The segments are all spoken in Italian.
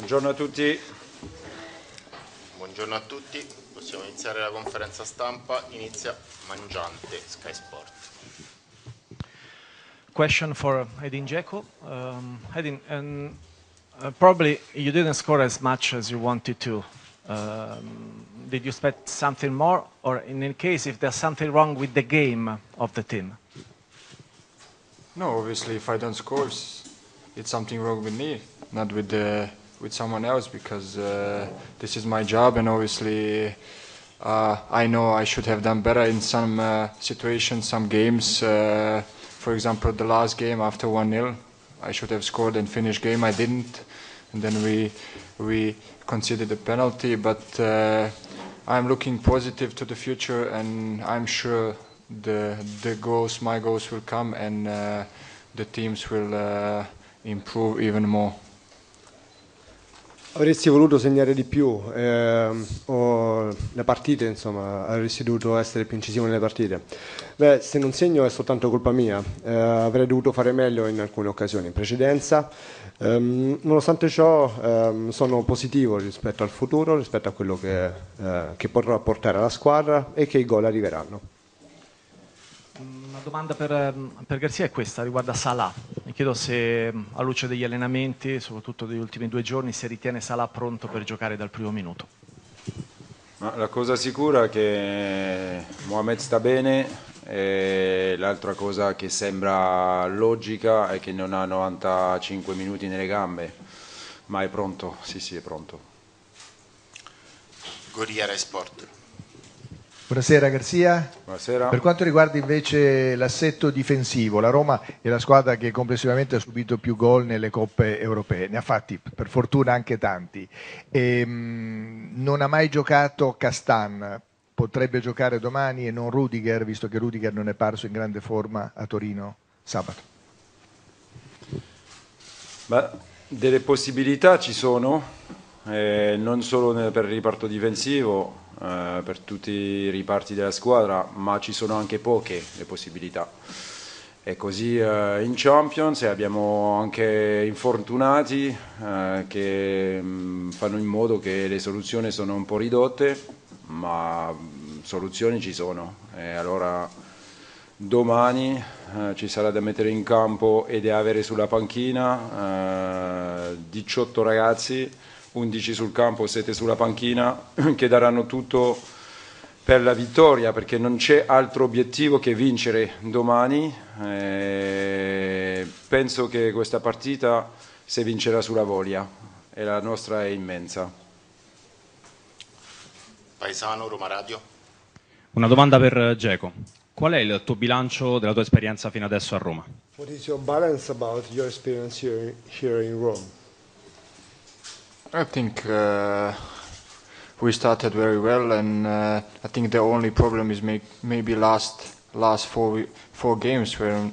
Buongiorno a tutti. Buongiorno a tutti, possiamo iniziare la conferenza stampa, inizia Mangiante, Sky Sport. Question for Edin Dzeko. Um, Edin, um, uh, probably you didn't score as much as you wanted to. Um, did you expect something more, or in any case, if there's something wrong with the game of the team? No, obviously, if I don't score, it's, it's something wrong with me, not with the with someone else, because uh, this is my job, and obviously, uh, I know I should have done better in some uh, situations, some games. Uh, for example, the last game after one 0 I should have scored and finished game. I didn't, and then we we considered a penalty. But uh, I'm looking positive to the future, and I'm sure the the goals, my goals, will come, and uh, the teams will improve even more. Avresti voluto segnare di più ehm, o le partite, insomma, avresti dovuto essere più incisivo nelle partite? Beh, se non segno è soltanto colpa mia, eh, avrei dovuto fare meglio in alcune occasioni in precedenza. Ehm, nonostante ciò ehm, sono positivo rispetto al futuro, rispetto a quello che, eh, che potrò apportare alla squadra e che i gol arriveranno. Una domanda per, per Garzia è questa, riguarda Salah. Mi chiedo se a luce degli allenamenti, soprattutto degli ultimi due giorni, se ritiene Salah pronto per giocare dal primo minuto. Ma la cosa sicura è che Mohamed sta bene e l'altra cosa che sembra logica è che non ha 95 minuti nelle gambe, ma è pronto, sì sì è pronto. Corriere Sport. Buonasera Garzia. Buonasera. Per quanto riguarda invece l'assetto difensivo, la Roma è la squadra che complessivamente ha subito più gol nelle coppe europee, ne ha fatti per fortuna anche tanti. E, mh, non ha mai giocato Castan, potrebbe giocare domani e non Rudiger, visto che Rudiger non è parso in grande forma a Torino sabato. Ma delle possibilità ci sono, eh, non solo per il riparto difensivo, eh, per tutti i riparti della squadra, ma ci sono anche poche le possibilità. E così eh, in Champions abbiamo anche infortunati eh, che mh, fanno in modo che le soluzioni sono un po' ridotte, ma mh, soluzioni ci sono. E allora domani eh, ci sarà da mettere in campo e da avere sulla panchina eh, 18 ragazzi, 11 sul campo, 7 sulla panchina, che daranno tutto per la vittoria, perché non c'è altro obiettivo che vincere domani. Eh, penso che questa partita si vincerà sulla voglia e la nostra è immensa. Paesano, Roma Radio. Una domanda per Geco. Qual è il tuo bilancio della tua esperienza fino adesso a Roma? What is your balance about your experience here, here in Rome? I think uh, we started very well, and uh, I think the only problem is may- maybe last last four four games where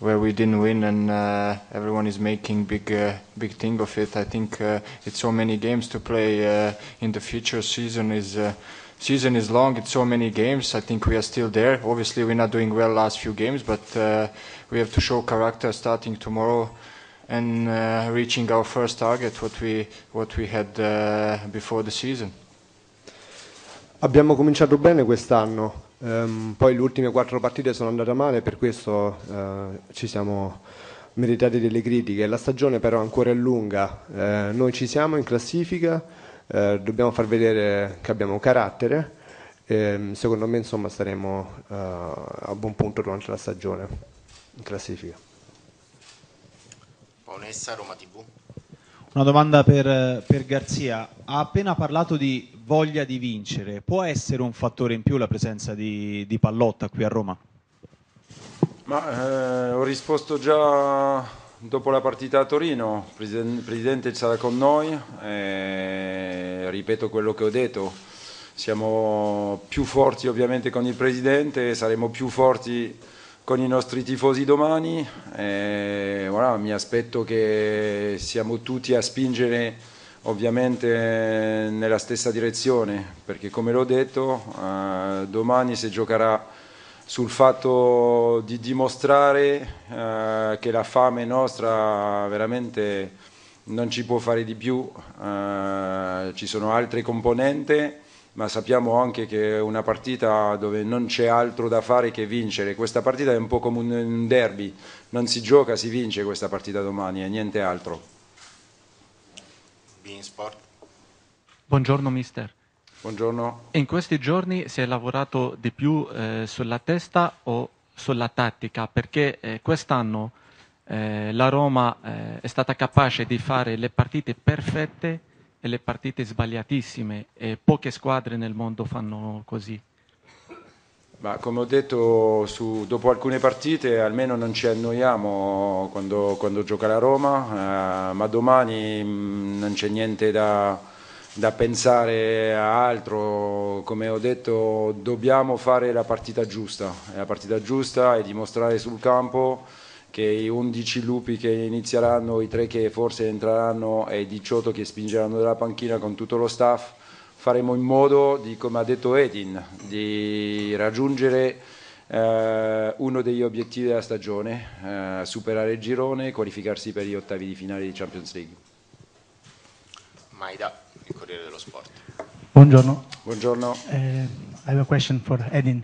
where we didn't win, and uh, everyone is making big uh, big thing of it. I think uh, it's so many games to play uh, in the future. Season is. Season is long. It's so many games. I think we are still there. Obviously, we're not doing well last few games, but we have to show character starting tomorrow and uh, reaching our first target, what we what we had uh, before the season. Abbiamo cominciato bene quest'anno, ehm, poi le ultime quattro partite sono andate male, per questo eh, ci siamo meritati delle critiche. La stagione però ancora è lunga, eh, noi ci siamo in classifica, eh, dobbiamo far vedere che abbiamo carattere e secondo me insomma staremo eh, a buon punto durante la stagione in classifica. Paonessa, Roma TV. Una domanda per, per Garzia. Ha appena parlato di voglia di vincere. Può essere un fattore in più la presenza di, di Pallotta qui a Roma? Ma eh, ho risposto già dopo la partita a Torino, il presiden- il Presidente sarà con noi, e ripeto quello che ho detto, siamo più forti ovviamente con il Presidente, saremo più forti con i nostri tifosi domani, e, voilà, mi aspetto che siamo tutti a spingere ovviamente nella stessa direzione, perché come l'ho detto, eh, domani si giocherà sul fatto di dimostrare eh, che la fame nostra veramente non ci può fare di più, eh, ci sono altre componenti, ma sappiamo anche che è una partita dove non c'è altro da fare che vincere. Questa partita è un po' come un derby, non si gioca, si vince questa partita domani e niente altro. Beansport. Buongiorno mister. Buongiorno. In questi giorni si è lavorato di più eh, sulla testa o sulla tattica? Perché eh, quest'anno eh, la Roma eh, è stata capace di fare le partite perfette e le partite sbagliatissime e poche squadre nel mondo fanno così. Ma come ho detto, su, dopo alcune partite almeno non ci annoiamo quando, quando gioca la Roma, eh, ma domani mh, mm, non c'è niente da, da, pensare a altro. Come ho detto, dobbiamo fare la partita giusta. La partita giusta è dimostrare sul campo che i 11 lupi che inizieranno, i 3 che forse entreranno e i 18 che spingeranno dalla panchina con tutto lo staff faremo in modo, di, come ha detto Edin, di raggiungere eh, uno degli obiettivi della stagione, eh, superare il girone e qualificarsi per gli ottavi di finale di Champions League. Maida, il Corriere dello Sport. Buongiorno. Buongiorno. Uh, I have a question for Edin.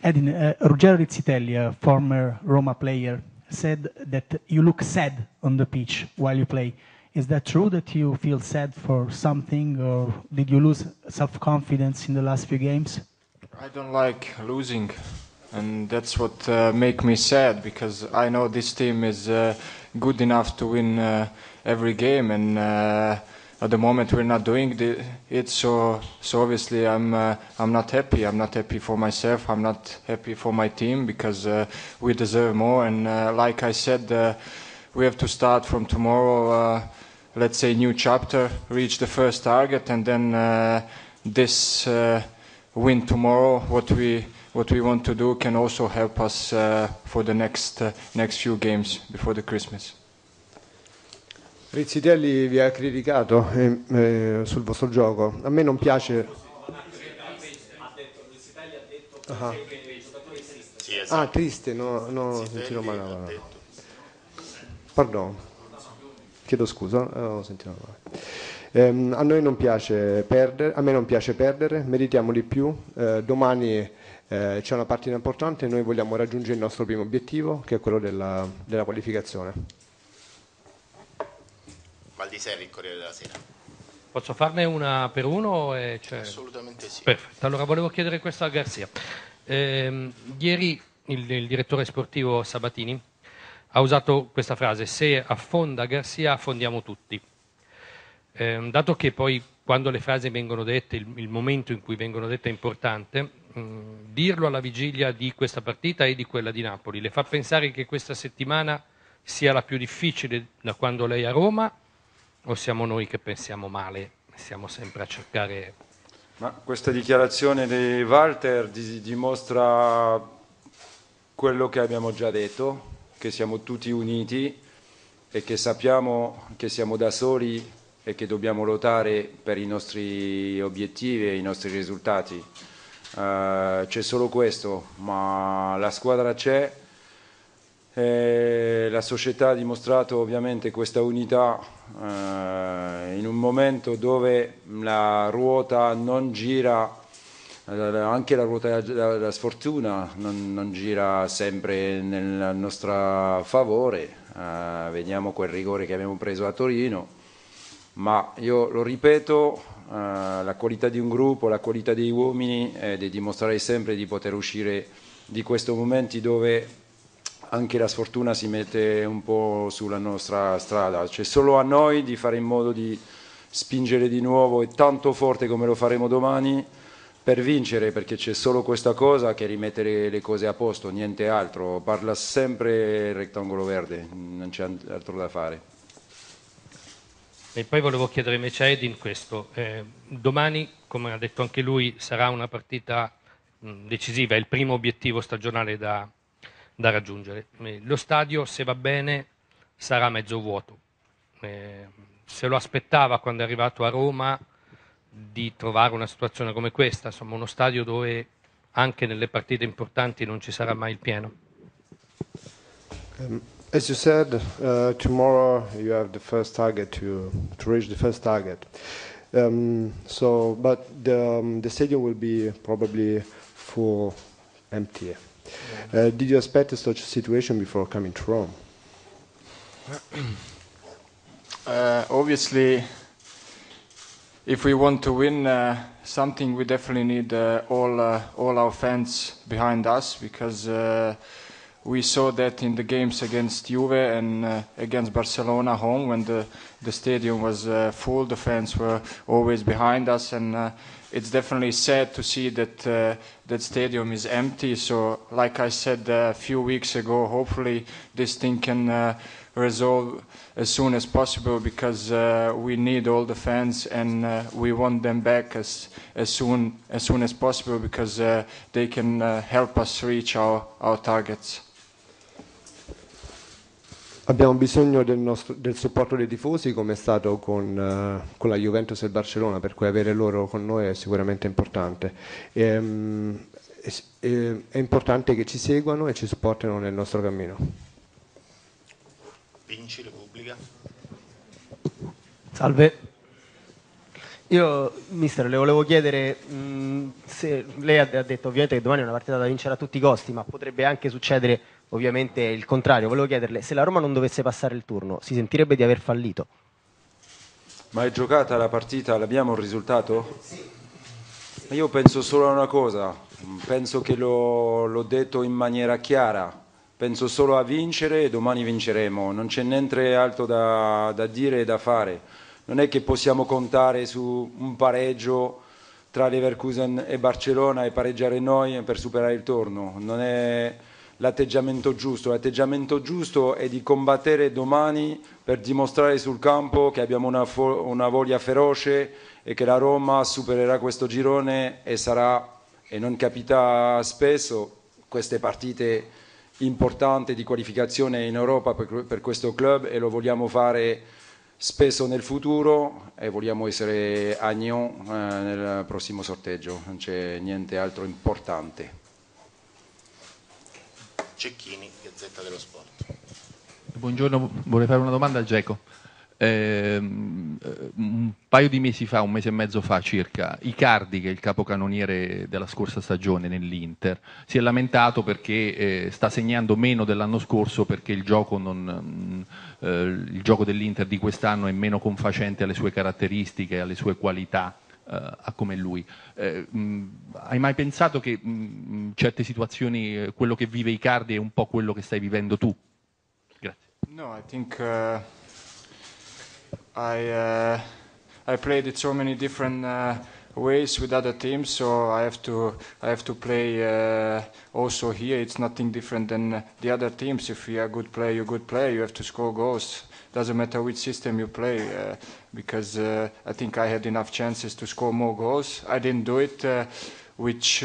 Edin, uh, Ruggero Rizzitelli, a former Roma player, said that you look sad on the pitch while you play. Is that true that you feel sad for something, or did you lose self-confidence in the last few games? I don't like losing, and that's what uh, make me sad because I know this team is uh, good enough to win uh, every game, and uh, at the moment we're not doing the, it. So, so obviously I'm uh, I'm not happy. I'm not happy for myself. I'm not happy for my team because uh, we deserve more. And like I said, we have to start from tomorrow let's say, new chapter, reach the first target, and then uh, this uh, win tomorrow, what we what we want to do, can also help us uh, for the next uh, next few games before the Christmas. Rizzitelli vi ha criticato eh, eh, sul vostro gioco. A me non piace. Ah, ah triste, no, no, sentito male. Pardon. Chiedo scusa, ho sentito male. Eh, a noi non piace perdere, a me non piace perdere, meritiamo di più. Eh, domani eh, c'è una partita importante e noi vogliamo raggiungere il nostro primo obiettivo, che è quello della, della qualificazione. Valdiseri, il Corriere della Sera. Posso farne una per uno? Cioè... Assolutamente sì. Perfetto, allora volevo chiedere questo a Garzia. Eh, ieri il, il direttore sportivo Sabatini ha usato questa frase, se affonda Garcia affondiamo tutti. Eh, dato che poi quando le frasi vengono dette, il, il momento in cui vengono dette è importante, mh, mm, dirlo alla vigilia di questa partita e di quella di Napoli, le fa pensare che questa settimana sia la più difficile da quando lei è a Roma o siamo noi che pensiamo male, siamo sempre a cercare... Ma questa dichiarazione di Walter dimostra quello che abbiamo già detto, che siamo tutti uniti e che sappiamo che siamo da soli e che dobbiamo lottare per i nostri obiettivi e i nostri risultati. Uh, c'è solo questo, ma la squadra c'è, e la società ha dimostrato ovviamente questa unità uh, in un momento dove la ruota non gira anche la ruota della sfortuna non, non, gira sempre nel nostro favore, uh, vediamo quel rigore che abbiamo preso a Torino, ma io lo ripeto, uh, la qualità di un gruppo, la qualità dei uomini è di dimostrare sempre di poter uscire di questi momenti dove anche la sfortuna si mette un po' sulla nostra strada, c'è solo a noi di fare in modo di spingere di nuovo e tanto forte come lo faremo domani per vincere perché c'è solo questa cosa che rimettere le cose a posto, niente altro, parla sempre il rettangolo verde, non c'è altro da fare. E poi volevo chiedere invece a Edin questo, eh, domani come ha detto anche lui sarà una partita mh, decisiva, è il primo obiettivo stagionale da, da raggiungere, eh, lo stadio se va bene sarà mezzo vuoto, eh, se lo aspettava quando è arrivato a Roma di trovare una situazione come questa, insomma uno stadio dove anche nelle partite importanti non ci sarà mai il pieno? Um, As you said, uh, tomorrow you have the first target to, to reach the first target. Um, so, but the, um, the stadium will be probably full empty. Uh, did you expect such a situation before coming to Rome? Uh, obviously, if we want to win uh, something, we definitely need uh, all uh, all our fans behind us because uh, we saw that in the games against Juve and against Barcelona home when the the stadium was full, the fans were always behind us, and it's definitely sad to see that uh, that stadium is empty. So, like I said uh, a few weeks ago, hopefully this thing can. Uh, resolve as soon as possible because uh, we need all the fans and uh, we want them back as, as, soon, as soon as possible because uh, they can help us reach our, our targets. Abbiamo bisogno del, nostro, del supporto dei tifosi come è stato con, eh, con, la Juventus e il Barcellona, per cui avere loro con noi è sicuramente importante. E, um, è, è importante che ci seguano e ci supportino nel nostro cammino. Vinci, Repubblica. Salve. Io, mister, le volevo chiedere, mh, se lei ha, detto ovviamente che domani è una partita da vincere a tutti i costi, ma potrebbe anche succedere ovviamente il contrario. Volevo chiederle, se la Roma non dovesse passare il turno, si sentirebbe di aver fallito? Ma è giocata la partita, l'abbiamo il risultato? Sì. Io penso solo a una cosa, penso che l'ho, l'ho detto in maniera chiara penso solo a vincere e domani vinceremo, non c'è niente altro da, da dire e da fare. Non è che possiamo contare su un pareggio tra Leverkusen e Barcellona e pareggiare noi per superare il turno, non è l'atteggiamento giusto, l'atteggiamento giusto è di combattere domani per dimostrare sul campo che abbiamo una, una voglia feroce e che la Roma supererà questo girone e sarà, e non capita spesso, queste partite importante di qualificazione in Europa per, per, questo club e lo vogliamo fare spesso nel futuro e vogliamo essere a Nyon eh, nel prossimo sorteggio, non c'è niente altro importante. Cecchini, Gazzetta dello Sport. Buongiorno, vorrei fare una domanda a Geco. Eh, un paio di mesi fa, un mese e mezzo fa circa, Icardi, che è il capocannoniere della scorsa stagione nell'Inter, si è lamentato perché eh, sta segnando meno dell'anno scorso perché il gioco, non, eh, il gioco dell'Inter di quest'anno è meno confacente alle sue caratteristiche, alle sue qualità. Uh, a come lui. Uh, mh, hai mai pensato che in certe situazioni uh, quello che vive Icardi è un po' quello che stai vivendo tu? Grazie. No, I think I uh, I played it so many different uh, ways with other teams, so I have to I have to play uh, also here. It's nothing different than the other teams. If you are a good player, you're a good player. You have to score goals. Doesn't matter which system you play, uh, because uh, I think I had enough chances to score more goals. I didn't do it, uh, which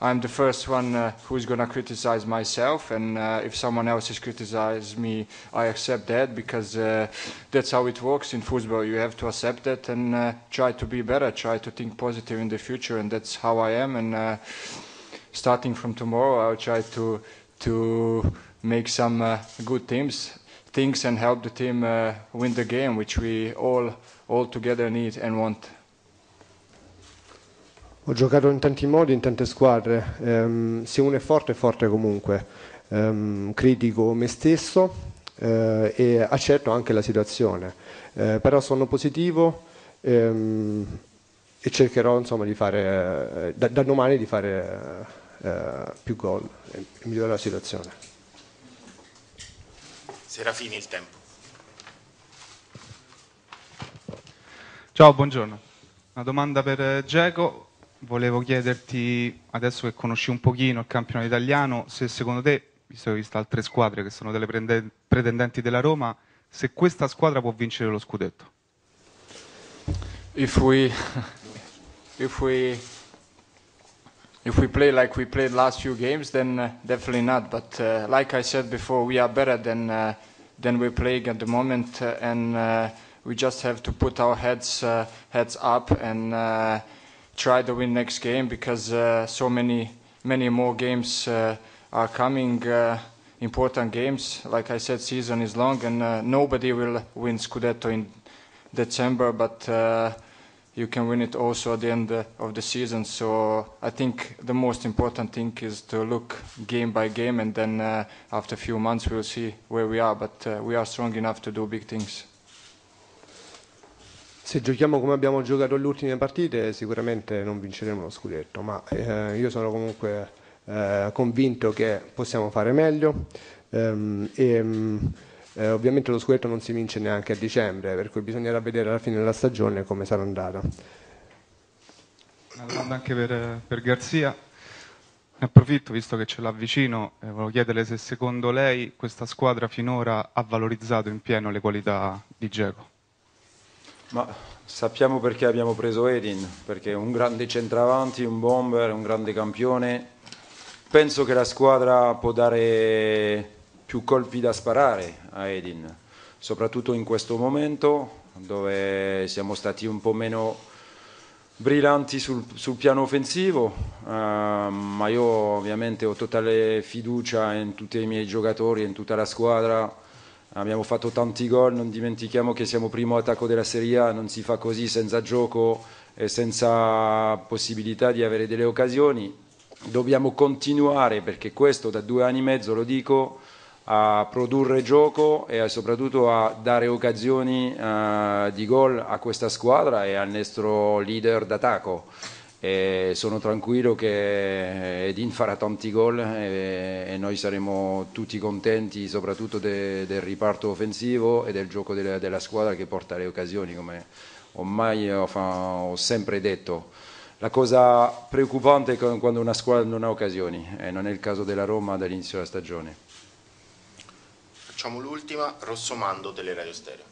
I'm the first one uh, who's going to criticize myself, and uh, if someone else is criticize me, I accept that because uh, that's how it works in football. You have to accept that and uh, try to be better, try to think positive in the future, and that's how I am. And uh, starting from tomorrow, I'll try to to make some uh, good teams things and help the team win the game, which we all all together need and want. Ho giocato in tanti modi, in tante squadre, ehm, se uno è forte è forte comunque, ehm, critico me stesso eh, e accetto anche la situazione, eh, però sono positivo ehm, e cercherò insomma, di fare, eh, da, da, domani di fare più gol e migliorare la situazione. Serafini il tempo. Ciao, buongiorno. Una domanda per Geco volevo chiederti, adesso che conosci un pochino il campionato italiano, se secondo te, visto che hai visto altre squadre che sono delle pretendenti della Roma, se questa squadra può vincere lo scudetto. If we, if we, if we play like we played last few games, then uh, definitely not. But uh, like I said before, we are better than uh, than we're playing at the moment, uh, and uh, we just have to put our heads uh, heads up and try to win next game because so many many more games are coming important games. Like I said, season is long, and nobody will win Scudetto in December, but you can win it also at the end uh, of the season. So I think the most important thing is to look game by game, and then uh, after a few months we'll see where we are. But uh, we are strong enough to do big things. Se giochiamo come abbiamo giocato le ultime partite, sicuramente non vinceremo lo scudetto, ma eh, io sono comunque eh, convinto che possiamo fare meglio ehm, e mh, eh, ovviamente lo scudetto non si vince neanche a dicembre, per cui bisognerà vedere alla fine della stagione come sarà andata. Una domanda anche per, per Garzia. Ne approfitto, visto che ce l'ha vicino, e volevo chiederle se secondo lei questa squadra finora ha valorizzato in pieno le qualità di Geco. Ma sappiamo perché abbiamo preso Edin, perché è un grande centravanti, un bomber, un grande campione. Penso che la squadra può dare più colpi da sparare a Edin, soprattutto in questo momento dove siamo stati un po' meno brillanti sul, sul piano offensivo, uh, ma io ovviamente ho totale fiducia in tutti i miei giocatori, in tutta la squadra abbiamo fatto tanti gol, non dimentichiamo che siamo primo attacco della Serie A, non si fa così senza gioco e senza possibilità di avere delle occasioni. Dobbiamo continuare, perché questo da due anni e mezzo lo dico, a produrre gioco e soprattutto a dare occasioni uh, di gol a questa squadra e al nostro leader d'attacco. E sono tranquillo che Edin farà tanti gol e, e noi saremo tutti contenti soprattutto de, del riparto offensivo e del gioco della, della squadra che porta le occasioni come ormai ho, ho, sempre detto. La cosa preoccupante è quando una squadra non ha occasioni e non è il caso della Roma dall'inizio della stagione facciamo l'ultima Rossomando delle Radio Stereo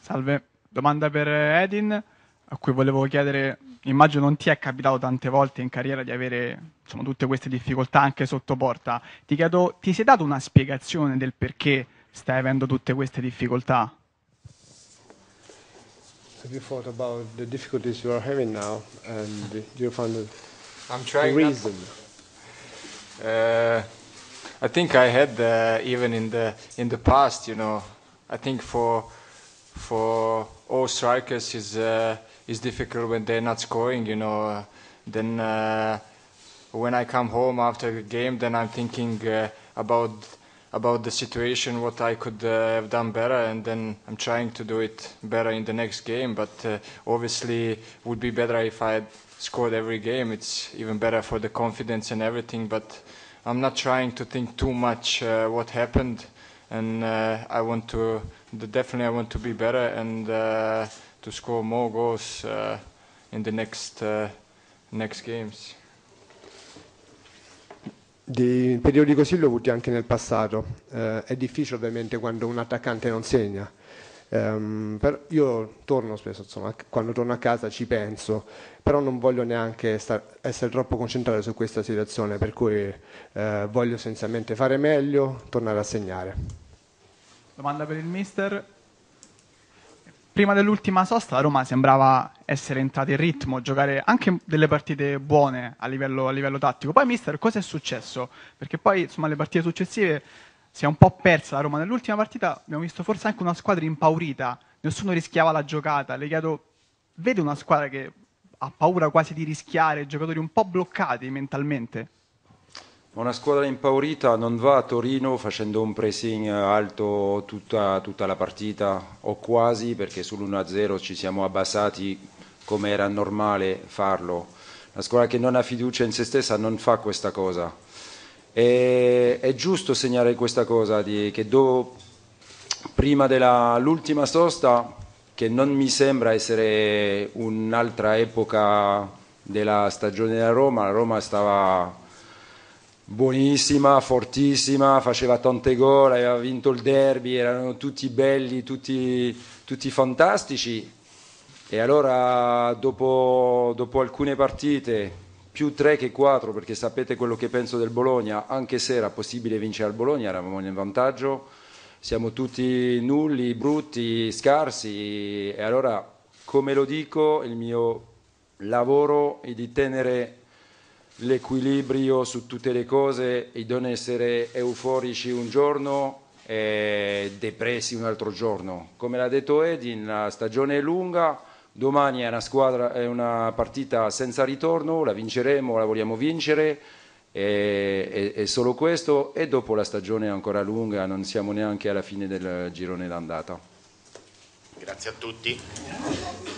salve domanda per Edin a cui volevo chiedere immagino non ti è capitato tante volte in carriera di avere insomma, tutte queste difficoltà anche sotto porta. Ti chiedo, ti sei dato una spiegazione del perché stai avendo tutte queste difficoltà? Have you thought about the difficulties you are having now and do you find the, I'm trying the reason? Uh, I think I had uh, even in the in the past, you know. I think for for all strikers is uh, is difficult when they're not scoring. You know, uh, then uh, when I come home after the game, then I'm thinking uh, about about the situation, what I could uh, have done better, and then I'm trying to do it better in the next game. But obviously, would be better if I scored every game. It's even better for the confidence and everything. But I'm not trying to think too much uh, what happened, and uh, I want to definitely I want to be better and uh, to score more goals uh, in the next uh, next games. Di periodi così li ho avuti anche nel passato. Eh, è difficile ovviamente quando un attaccante non segna. Um, per, io torno spesso, insomma, quando torno a casa ci penso, però non voglio neanche star, essere troppo concentrato su questa situazione, per cui eh, voglio essenzialmente fare meglio, tornare a segnare. Domanda per il mister. Prima dell'ultima sosta la Roma sembrava essere entrata in ritmo, giocare anche delle partite buone a livello, a livello tattico. Poi, mister, cosa è successo? Perché poi, insomma, le partite successive si è un po' persa la Roma. Nell'ultima partita abbiamo visto forse anche una squadra impaurita, nessuno rischiava la giocata. Le chiedo, vede una squadra che ha paura quasi di rischiare, giocatori un po' bloccati mentalmente? Una squadra impaurita non va a Torino facendo un pressing alto tutta, tutta la partita o quasi perché sull'1-0 ci siamo abbassati come era normale farlo. La squadra che non ha fiducia in se stessa non fa questa cosa. E, è giusto segnare questa cosa di, che do, prima dell'ultima sosta, che non mi sembra essere un'altra epoca della stagione della Roma, la Roma stava buonissima, fortissima, faceva tante gol, aveva vinto il derby, erano tutti belli, tutti, tutti fantastici. E allora dopo, dopo, alcune partite, più 3 che 4, perché sapete quello che penso del Bologna, anche se era possibile vincere al Bologna, eravamo in vantaggio, siamo tutti nulli, brutti, scarsi. E allora, come lo dico, il mio lavoro è di tenere l'equilibrio su tutte le cose e non essere euforici un giorno e depressi un altro giorno. Come l'ha detto Edin, la stagione è lunga, domani è una, squadra, è una partita senza ritorno, la vinceremo, la vogliamo vincere, è, è, solo questo e dopo la stagione è ancora lunga, non siamo neanche alla fine del girone d'andata. Grazie a tutti.